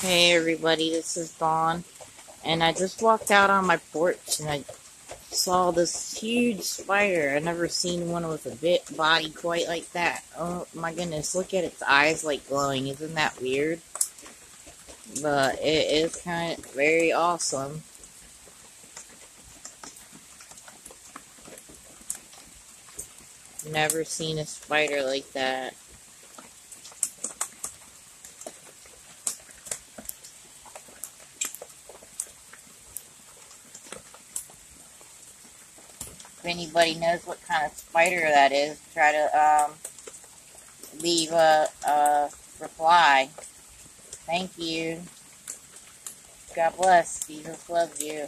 Hey everybody, this is Dawn, and I just walked out on my porch and I saw this huge spider. I've never seen one with a bit body quite like that. Oh my goodness, look at its eyes like glowing. Isn't that weird? But it is kind of very awesome. Never seen a spider like that. If anybody knows what kind of spider that is, try to um, leave a, a reply. Thank you. God bless. Jesus loves you.